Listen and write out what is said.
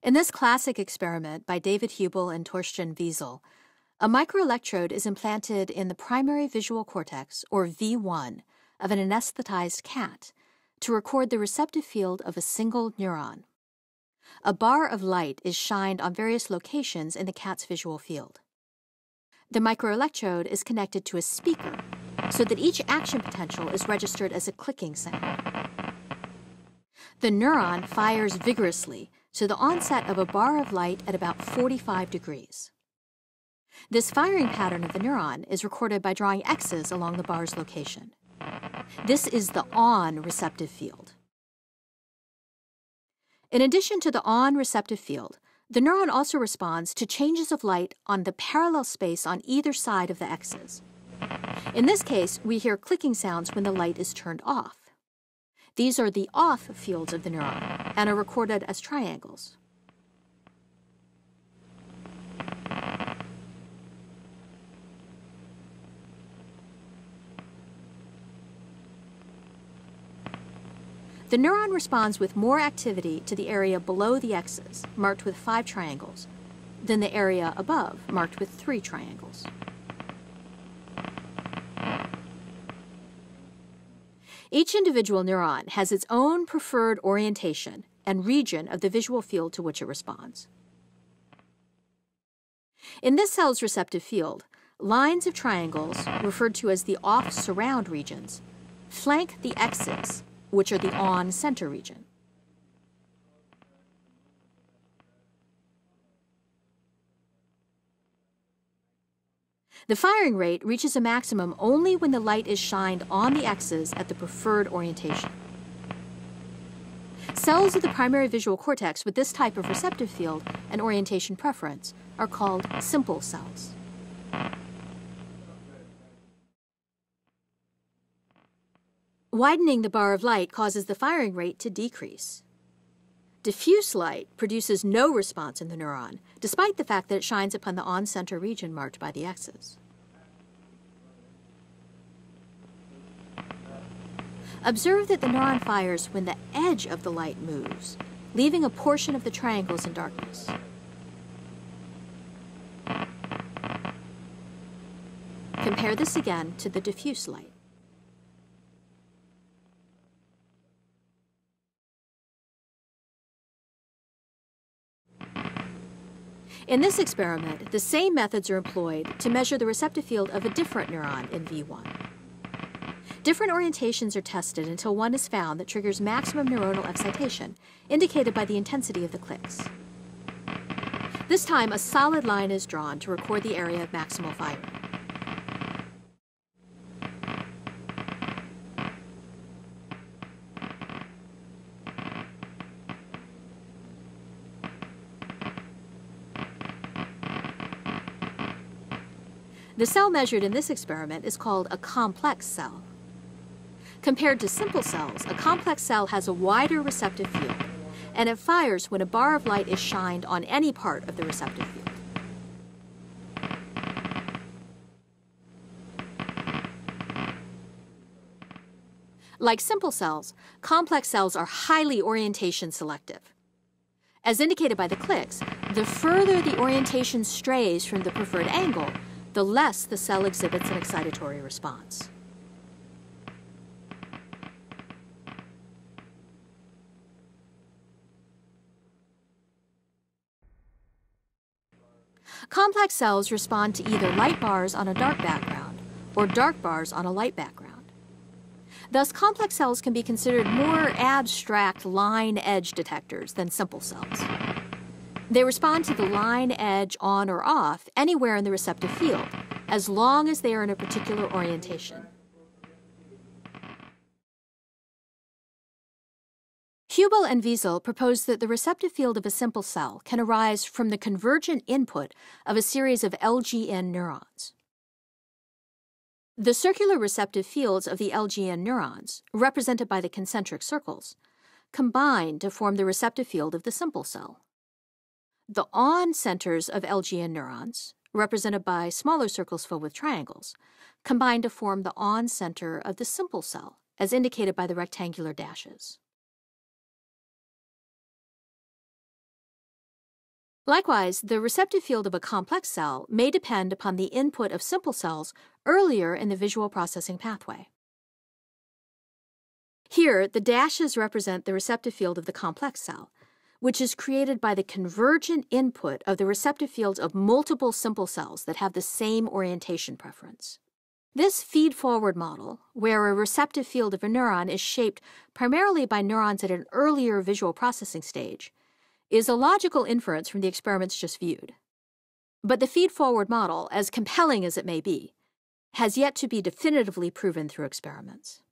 In this classic experiment by David Hubel and Torsten Wiesel, a microelectrode is implanted in the primary visual cortex, or V1, of an anesthetized cat to record the receptive field of a single neuron. A bar of light is shined on various locations in the cat's visual field. The microelectrode is connected to a speaker so that each action potential is registered as a clicking sound. The neuron fires vigorously to the onset of a bar of light at about 45 degrees. This firing pattern of the neuron is recorded by drawing X's along the bar's location. This is the on receptive field. In addition to the on receptive field, the neuron also responds to changes of light on the parallel space on either side of the X's. In this case, we hear clicking sounds when the light is turned off. These are the off fields of the neuron and are recorded as triangles. The neuron responds with more activity to the area below the X's, marked with five triangles, than the area above, marked with three triangles. Each individual neuron has its own preferred orientation and region of the visual field to which it responds. In this cell's receptive field, lines of triangles, referred to as the off-surround regions, flank the X's which are the on center region. The firing rate reaches a maximum only when the light is shined on the X's at the preferred orientation. Cells of the primary visual cortex with this type of receptive field and orientation preference are called simple cells. Widening the bar of light causes the firing rate to decrease. Diffuse light produces no response in the neuron, despite the fact that it shines upon the on-center region marked by the X's. Observe that the neuron fires when the edge of the light moves, leaving a portion of the triangles in darkness. Compare this again to the diffuse light. In this experiment, the same methods are employed to measure the receptive field of a different neuron in V1. Different orientations are tested until one is found that triggers maximum neuronal excitation, indicated by the intensity of the clicks. This time, a solid line is drawn to record the area of maximal firing. The cell measured in this experiment is called a complex cell. Compared to simple cells, a complex cell has a wider receptive field, and it fires when a bar of light is shined on any part of the receptive field. Like simple cells, complex cells are highly orientation selective. As indicated by the clicks, the further the orientation strays from the preferred angle, the less the cell exhibits an excitatory response. Complex cells respond to either light bars on a dark background or dark bars on a light background. Thus, complex cells can be considered more abstract line edge detectors than simple cells. They respond to the line edge on or off anywhere in the receptive field, as long as they are in a particular orientation. Hubel and Wiesel proposed that the receptive field of a simple cell can arise from the convergent input of a series of LGN neurons. The circular receptive fields of the LGN neurons, represented by the concentric circles, combine to form the receptive field of the simple cell. The on centers of LGN neurons, represented by smaller circles filled with triangles, combine to form the on center of the simple cell, as indicated by the rectangular dashes. Likewise, the receptive field of a complex cell may depend upon the input of simple cells earlier in the visual processing pathway. Here, the dashes represent the receptive field of the complex cell, which is created by the convergent input of the receptive fields of multiple simple cells that have the same orientation preference. This feed-forward model, where a receptive field of a neuron is shaped primarily by neurons at an earlier visual processing stage, is a logical inference from the experiments just viewed. But the feed-forward model, as compelling as it may be, has yet to be definitively proven through experiments.